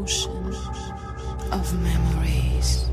ocean of memories.